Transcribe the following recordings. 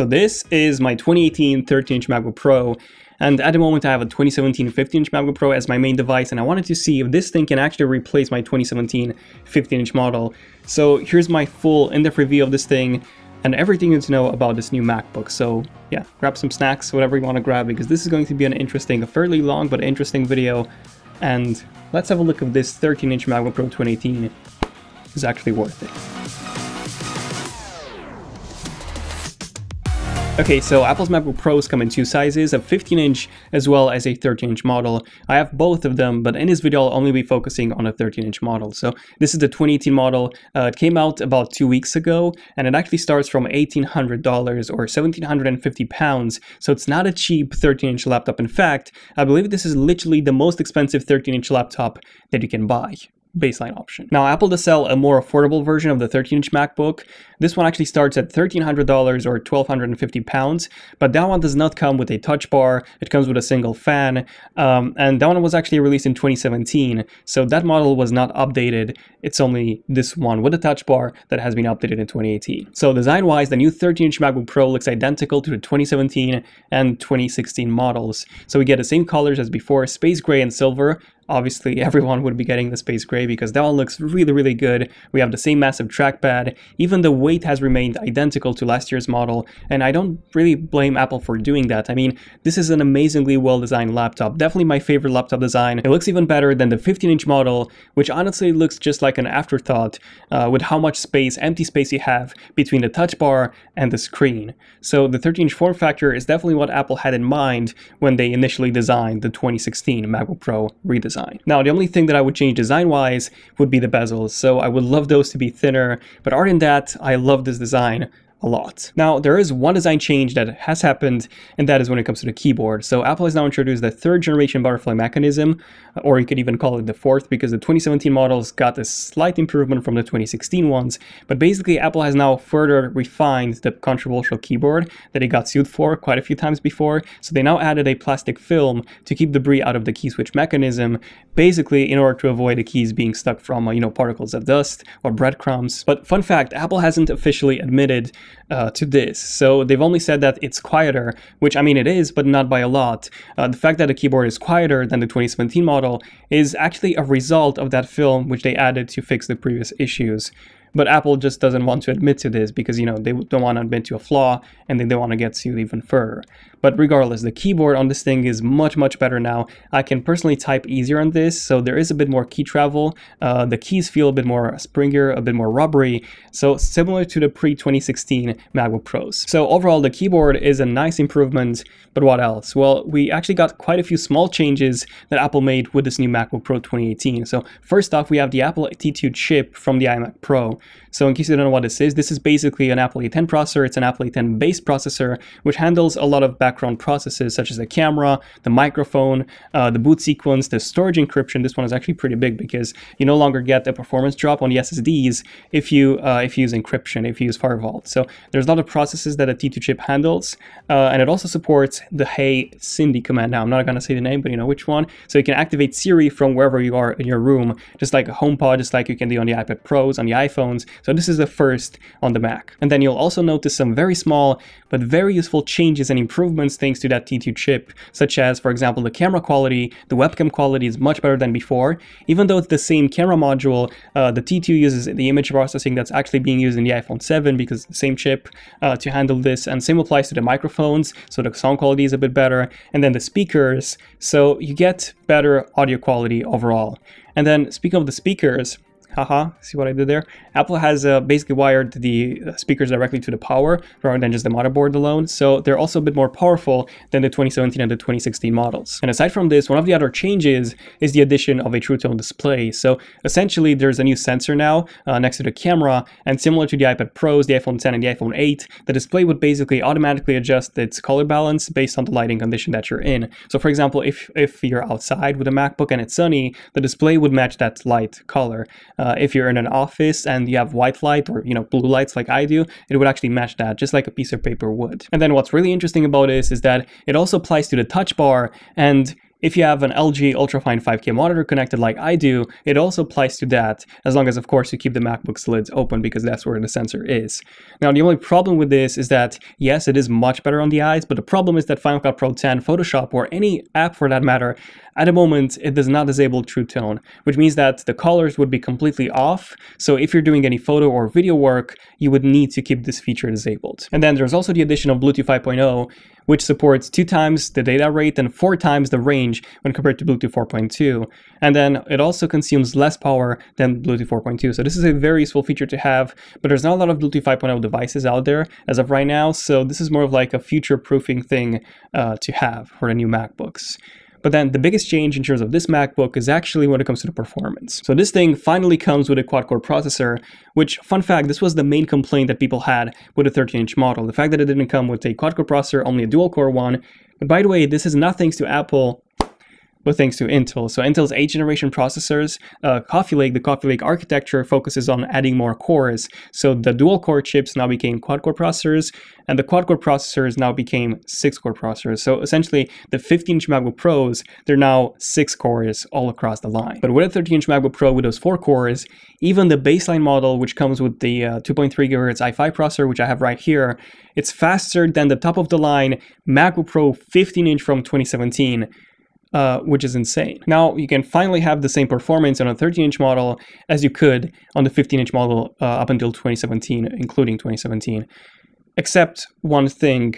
So this is my 2018 13-inch MacBook Pro, and at the moment I have a 2017 15-inch MacBook Pro as my main device, and I wanted to see if this thing can actually replace my 2017 15-inch model. So here's my full in-depth review of this thing, and everything you need to know about this new MacBook. So yeah, grab some snacks, whatever you want to grab, because this is going to be an interesting, a fairly long but interesting video, and let's have a look at this 13-inch MacBook Pro 2018. is actually worth it. Okay, so Apple's MacBook Pros come in two sizes, a 15-inch as well as a 13-inch model. I have both of them, but in this video I'll only be focusing on a 13-inch model. So this is the 2018 model. Uh, it came out about two weeks ago, and it actually starts from $1,800 or 1,750 pounds. So it's not a cheap 13-inch laptop. In fact, I believe this is literally the most expensive 13-inch laptop that you can buy baseline option. Now, Apple does sell a more affordable version of the 13-inch MacBook. This one actually starts at $1,300 or 1,250 pounds, but that one does not come with a touch bar. It comes with a single fan, um, and that one was actually released in 2017, so that model was not updated. It's only this one with a touch bar that has been updated in 2018. So design-wise, the new 13-inch MacBook Pro looks identical to the 2017 and 2016 models. So we get the same colors as before, space gray and silver, obviously everyone would be getting the Space Gray because that one looks really, really good. We have the same massive trackpad. Even the weight has remained identical to last year's model, and I don't really blame Apple for doing that. I mean, this is an amazingly well-designed laptop. Definitely my favorite laptop design. It looks even better than the 15-inch model, which honestly looks just like an afterthought uh, with how much space, empty space you have between the touch bar and the screen. So the 13-inch form factor is definitely what Apple had in mind when they initially designed the 2016 MacBook Pro redesign design. Now, the only thing that I would change design-wise would be the bezels, so I would love those to be thinner, but other than that, I love this design a lot. Now, there is one design change that has happened, and that is when it comes to the keyboard. So Apple has now introduced the third generation butterfly mechanism, or you could even call it the fourth, because the 2017 models got a slight improvement from the 2016 ones. But basically, Apple has now further refined the controversial keyboard that it got sued for quite a few times before. So they now added a plastic film to keep debris out of the key switch mechanism, basically in order to avoid the keys being stuck from, uh, you know, particles of dust or breadcrumbs. But fun fact, Apple hasn't officially admitted uh, to this. So they've only said that it's quieter, which I mean it is, but not by a lot. Uh, the fact that the keyboard is quieter than the 2017 model is actually a result of that film which they added to fix the previous issues. But Apple just doesn't want to admit to this because, you know, they don't want to admit to a flaw and then they want to get sued even further. But regardless, the keyboard on this thing is much, much better now. I can personally type easier on this, so there is a bit more key travel. Uh, the keys feel a bit more springier, a bit more rubbery, so similar to the pre-2016 MacBook Pros. So overall, the keyboard is a nice improvement, but what else? Well, we actually got quite a few small changes that Apple made with this new MacBook Pro 2018. So first off, we have the Apple T2 chip from the iMac Pro. So in case you don't know what this is, this is basically an Apple A10 processor. It's an Apple A10 based processor, which handles a lot of background processes such as the camera, the microphone, uh, the boot sequence, the storage encryption. This one is actually pretty big because you no longer get a performance drop on the SSDs if you uh, if you use encryption, if you use FileVault. So there's a lot of processes that a T2 chip handles, uh, and it also supports the Hey Cindy command. Now I'm not gonna say the name, but you know which one. So you can activate Siri from wherever you are in your room, just like a HomePod, just like you can do on the iPad Pros, on the iPhones. So this is the first on the Mac. And then you'll also notice some very small but very useful changes and improvements thanks to that T2 chip, such as, for example, the camera quality, the webcam quality is much better than before. Even though it's the same camera module, uh, the T2 uses the image processing that's actually being used in the iPhone 7 because the same chip uh, to handle this, and same applies to the microphones, so the sound quality is a bit better, and then the speakers, so you get better audio quality overall. And then speaking of the speakers, haha, see what I did there? Apple has uh, basically wired the uh, speakers directly to the power rather than just the motherboard alone, so they're also a bit more powerful than the 2017 and the 2016 models. And aside from this, one of the other changes is the addition of a True Tone display. So essentially, there's a new sensor now uh, next to the camera, and similar to the iPad Pros, the iPhone 10, and the iPhone 8, the display would basically automatically adjust its color balance based on the lighting condition that you're in. So for example, if, if you're outside with a MacBook and it's sunny, the display would match that light color. Uh, if you're in an office and you have white light or you know blue lights like I do, it would actually match that just like a piece of paper would. And then what's really interesting about this is that it also applies to the touch bar and if you have an LG ultrafine 5K monitor connected like I do, it also applies to that, as long as of course you keep the MacBook's lids open because that's where the sensor is. Now the only problem with this is that, yes, it is much better on the eyes, but the problem is that Final Cut Pro 10, Photoshop, or any app for that matter, at the moment it does not disable True Tone, which means that the colors would be completely off, so if you're doing any photo or video work, you would need to keep this feature disabled. And then there's also the addition of Bluetooth 5.0, which supports two times the data rate and four times the range when compared to Bluetooth 4.2. And then it also consumes less power than Bluetooth 4.2. So this is a very useful feature to have, but there's not a lot of Bluetooth 5.0 devices out there as of right now. So this is more of like a future proofing thing uh, to have for the new MacBooks. But then the biggest change in terms of this MacBook is actually when it comes to the performance. So this thing finally comes with a quad-core processor, which, fun fact, this was the main complaint that people had with the 13-inch model. The fact that it didn't come with a quad-core processor, only a dual-core one. But by the way, this is not thanks to Apple but thanks to Intel. So Intel's 8th generation processors, uh, Coffee Lake, the Coffee Lake architecture focuses on adding more cores. So the dual core chips now became quad core processors, and the quad core processors now became six core processors. So essentially, the 15 inch MacBook Pros, they're now six cores all across the line. But with a 13 inch MacBook Pro with those four cores, even the baseline model, which comes with the uh, 2.3 gigahertz i5 processor, which I have right here, it's faster than the top of the line MacBook Pro 15 inch from 2017 uh, which is insane. Now you can finally have the same performance on a 13-inch model as you could on the 15-inch model uh, up until 2017, including 2017, except one thing,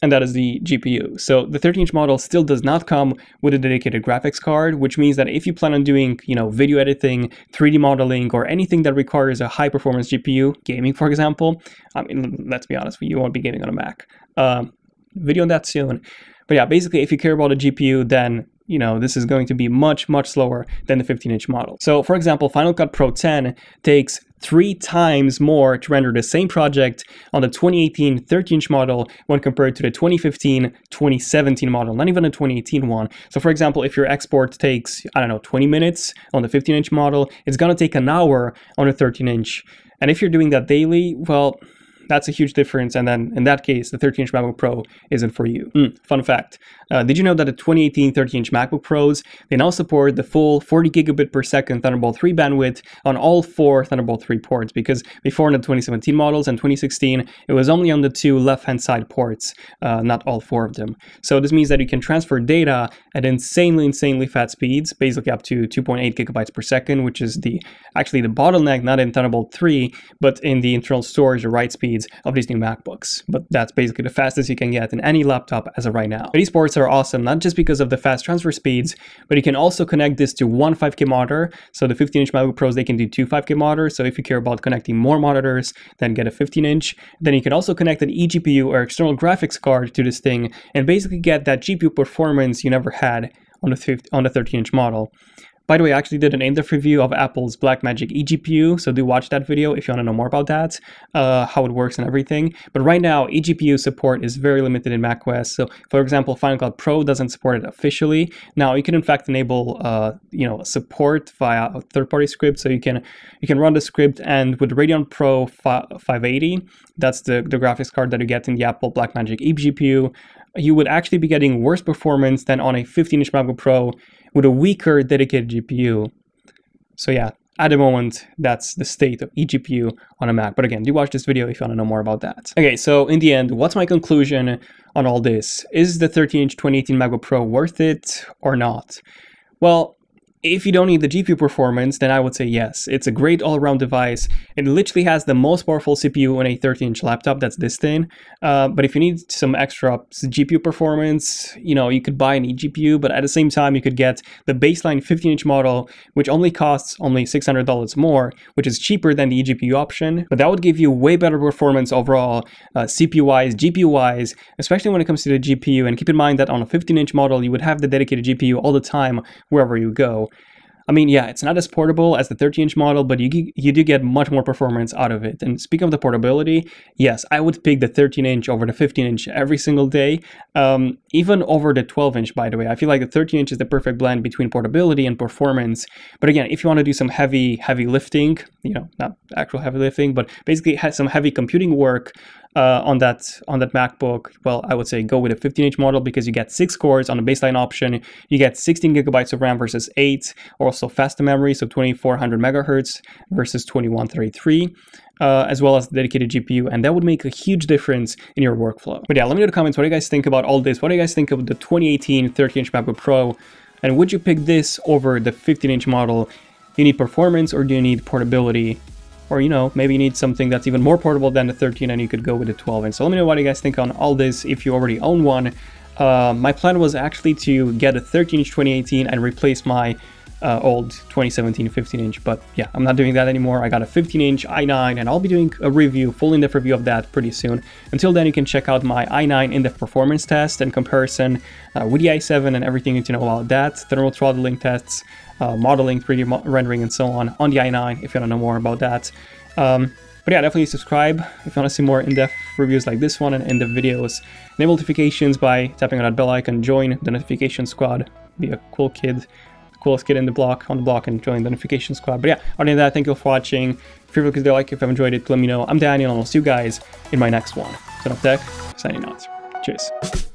and that is the GPU. So the 13-inch model still does not come with a dedicated graphics card, which means that if you plan on doing, you know, video editing, 3D modeling, or anything that requires a high-performance GPU, gaming, for example, I mean, let's be honest, you won't be gaming on a Mac. Uh, video on that soon. But yeah, basically, if you care about a GPU, then you know, this is going to be much, much slower than the 15-inch model. So for example, Final Cut Pro 10 takes three times more to render the same project on the 2018 13-inch model when compared to the 2015 2017 model, not even the 2018 one. So for example, if your export takes, I don't know, 20 minutes on the 15-inch model, it's gonna take an hour on a 13-inch. And if you're doing that daily, well, that's a huge difference. And then in that case, the 13 inch MacBook Pro isn't for you. Mm, fun fact. Uh, did you know that the 2018 13 inch MacBook Pros, they now support the full 40 gigabit per second Thunderbolt 3 bandwidth on all four Thunderbolt 3 ports? Because before in the 2017 models and 2016, it was only on the two left hand side ports, uh, not all four of them. So this means that you can transfer data at insanely, insanely fast speeds, basically up to 2.8 gigabytes per second, which is the actually the bottleneck, not in Thunderbolt 3, but in the internal storage or write speeds of these new MacBooks. But that's basically the fastest you can get in any laptop as of right now. These ports are awesome, not just because of the fast transfer speeds, but you can also connect this to one 5K monitor. So the 15-inch MacBook Pros, they can do two 5K monitors. So if you care about connecting more monitors, then get a 15-inch. Then you can also connect an eGPU or external graphics card to this thing and basically get that GPU performance you never had on the on the 13-inch model. By the way, I actually did an in-depth review of Apple's Blackmagic eGPU, so do watch that video if you want to know more about that, uh, how it works and everything. But right now, eGPU support is very limited in macOS. So, for example, Final Cut Pro doesn't support it officially. Now, you can in fact enable, uh, you know, support via a third-party script. So you can you can run the script, and with Radeon Pro 580, that's the the graphics card that you get in the Apple Blackmagic eGPU, you would actually be getting worse performance than on a 15-inch MacBook Pro with a weaker dedicated GPU. So yeah, at the moment, that's the state of eGPU on a Mac. But again, do watch this video if you want to know more about that. Okay, so in the end, what's my conclusion on all this? Is the 13-inch 2018 MacBook Pro worth it or not? Well, if you don't need the GPU performance, then I would say yes. It's a great all-around device. It literally has the most powerful CPU on a 13-inch laptop, that's this thin. Uh, but if you need some extra GPU performance, you know, you could buy an eGPU, but at the same time, you could get the baseline 15-inch model, which only costs only $600 more, which is cheaper than the eGPU option. But that would give you way better performance overall, uh, CPU-wise, GPU-wise, especially when it comes to the GPU. And keep in mind that on a 15-inch model, you would have the dedicated GPU all the time wherever you go. I mean, yeah, it's not as portable as the 13-inch model, but you you do get much more performance out of it. And speaking of the portability, yes, I would pick the 13-inch over the 15-inch every single day, um, even over the 12-inch. By the way, I feel like the 13-inch is the perfect blend between portability and performance. But again, if you want to do some heavy heavy lifting, you know, not actual heavy lifting, but basically some heavy computing work, uh, on that on that MacBook, well, I would say go with a 15-inch model because you get six cores on the baseline option. You get 16 gigabytes of RAM versus eight. Also faster memory, so 2400 megahertz versus 2133. Uh, as well as the dedicated GPU, and that would make a huge difference in your workflow. But yeah, let me know in the comments what do you guys think about all this. What do you guys think of the 2018 30-inch MacBook Pro? And would you pick this over the 15-inch model? Do you need performance or do you need portability? Or, you know, maybe you need something that's even more portable than the 13 and you could go with the 12 inch. So let me know what you guys think on all this if you already own one. Uh, my plan was actually to get a 13 inch 2018 and replace my uh, old 2017 15 inch but yeah i'm not doing that anymore i got a 15 inch i9 and i'll be doing a review full in-depth review of that pretty soon until then you can check out my i9 in-depth performance test and comparison uh, with the i7 and everything you need to know about that thermal throttling tests uh, modeling 3d mo rendering and so on on the i9 if you want to know more about that um, but yeah, definitely subscribe if you want to see more in-depth reviews like this one and in-depth videos. Enable notifications by tapping on that bell icon, join the notification squad, be a cool kid coolest kid in the block on the block and join the notification squad. But yeah, other than that, thank you all for watching. If you really like, if you've enjoyed it, let me know. I'm Daniel, and I'll see you guys in my next one. So, Tech, signing out. Cheers.